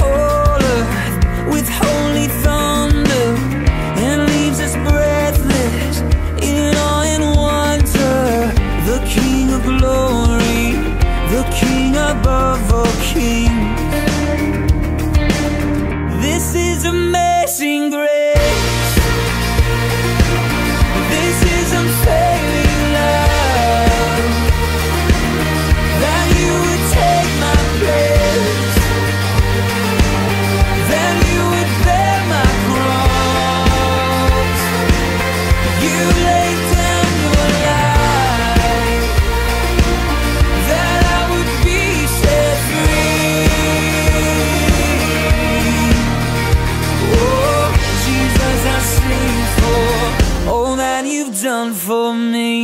whole earth with holy thunder. done for me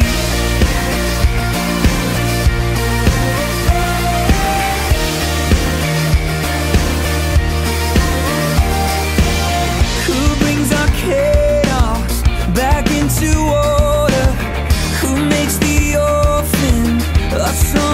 back into order Who makes the orphan a son?